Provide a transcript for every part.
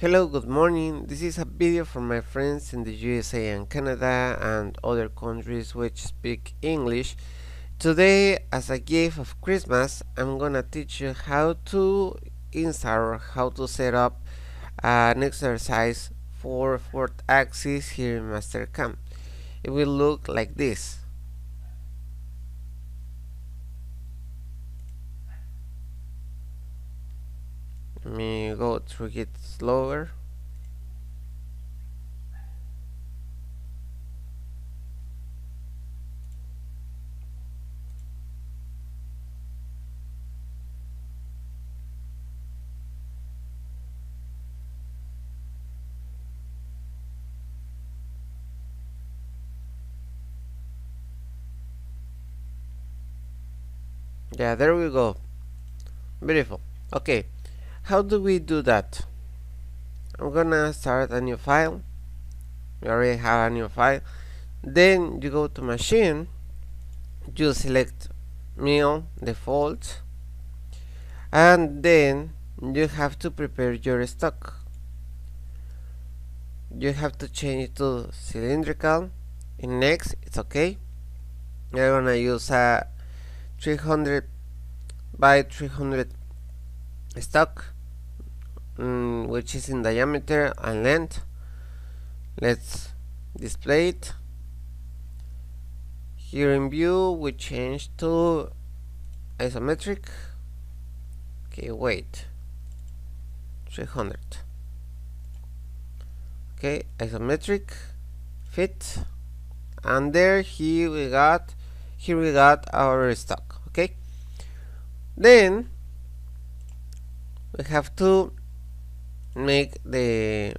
Hello, good morning. This is a video for my friends in the USA and Canada and other countries which speak English. Today, as a gift of Christmas, I'm gonna teach you how to install or how to set up an exercise for fourth axis here in Mastercam. It will look like this. Let me go through it slower. Yeah, there we go. Beautiful. Okay, how do we do that? I'm gonna start a new file. We already have a new file. Then you go to machine, you select mill default, and then you have to prepare your stock. You have to change it to cylindrical. In next, it's okay. You're gonna use a 300 by 300 stock mm, which is in diameter and length. Let's display it. Here in view we change to isometric. Okay wait 300 okay isometric fit. And there here we got here we got our stock okay? Then we have to make the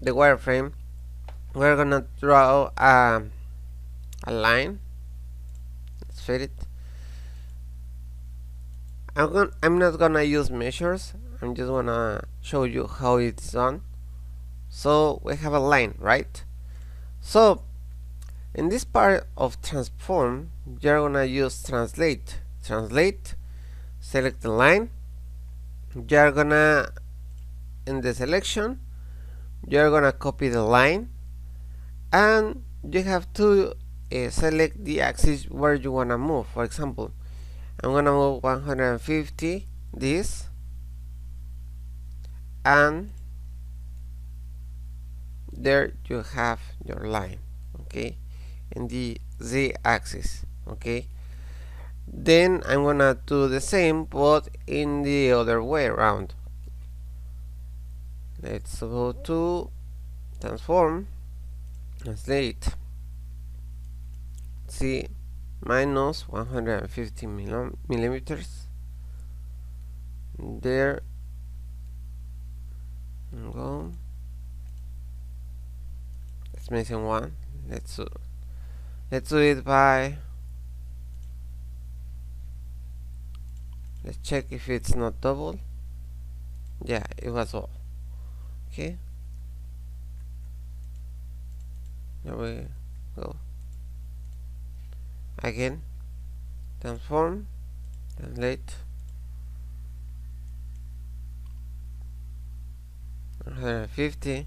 the wireframe. We're gonna draw a, a line. Let's fit it. I'm, gonna, I'm not gonna use measures. I'm just gonna show you how it's done. So we have a line right? So in this part of transform you're gonna use translate. Translate select the line you're gonna in the selection you're gonna copy the line and you have to uh, select the axis where you wanna move. For example I'm gonna move 150 this and there you have your line okay? In the z-axis okay then I'm gonna do the same but in the other way around. Let's go to transform. Translate see minus 150 millimeters. There. Go. It's missing one. Let's do, let's do it by let's check if it's not double. Yeah it was all. Okay. There we go. Again. Transform. Translate. 150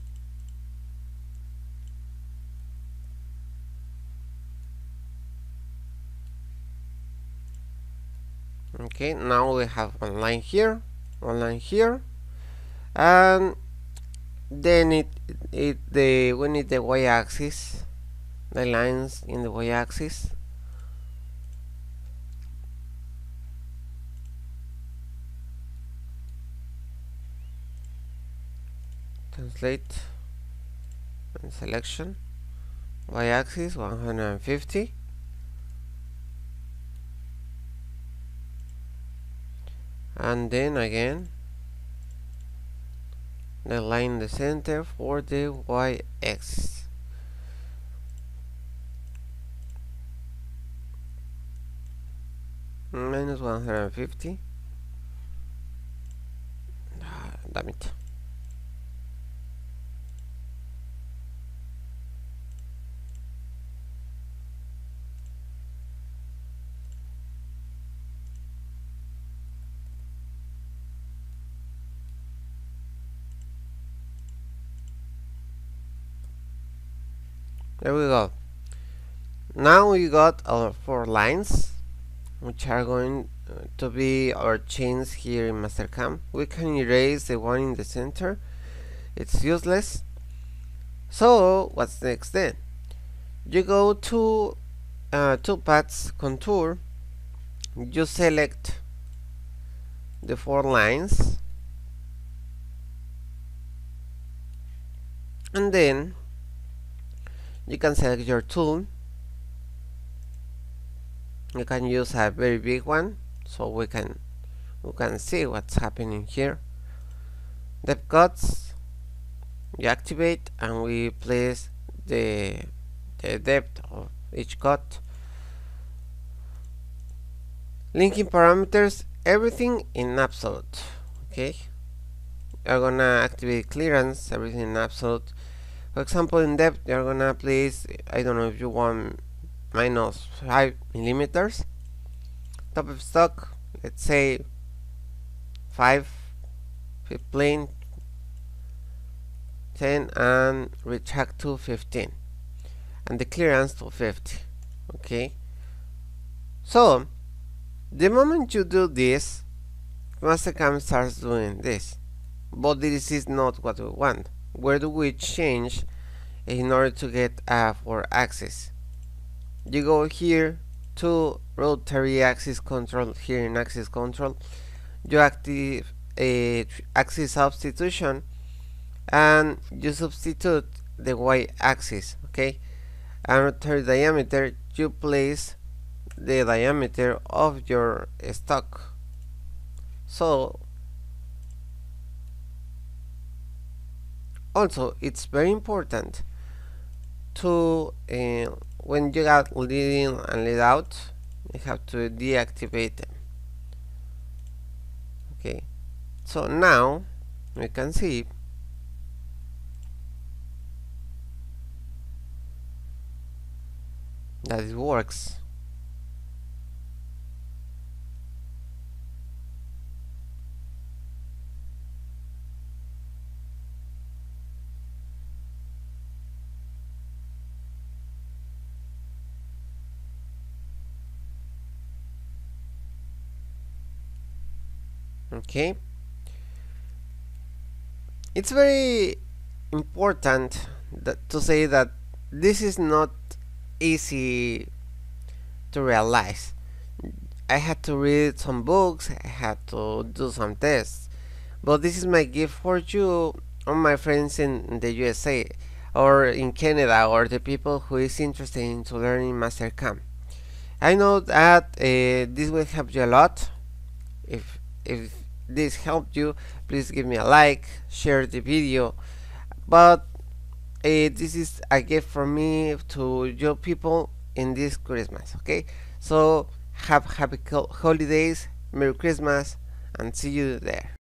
okay now we have one line here one line here. And then it it the we need the y-axis? The lines in the y-axis. Translate and selection. Y-axis 150 and then again the line the center for the y-axis minus 150 ah, damn it there we go. Now we got our four lines which are going uh, to be our chains here in Mastercam we can erase the one in the center. It's useless. So what's next then? You go to uh, toolpaths contour. You select the four lines. And then you can select your tool. You can use a very big one so we can we can see what's happening here. Depth cuts you activate and we place the the depth of each cut linking parameters everything in absolute okay? Are gonna activate clearance everything in absolute for example in depth you're gonna place I don't know if you want minus 5 millimeters. Top of stock let's say 5 plane 10 and retract to 15 and the clearance to 50 okay? So the moment you do this Mastercam starts doing this. But this is not what we want where do we change in order to get a 4 axis you go here to rotary axis control here in axis control. You active eh, a axis substitution and you substitute the y axis okay? And rotary diameter you place the diameter of your stock. So also it's very important to uh, when you got lead in and lead out you have to deactivate them. Okay. So now we can see that it works okay. It's very important that to say that this is not easy to realize. I had to read some books I had to do some tests but this is my gift for you or my friends in the USA or in Canada or the people who is interested in to learning Mastercam. I know that uh, this will help you a lot if if this helped you please give me a like share the video. But uh, this is a gift from me to your people in this Christmas okay? So have happy holidays Merry Christmas and see you there